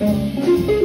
Música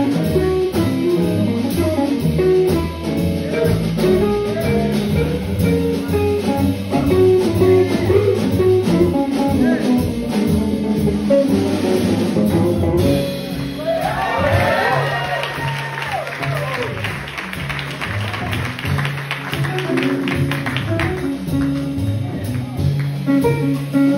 Thank mm -hmm. you.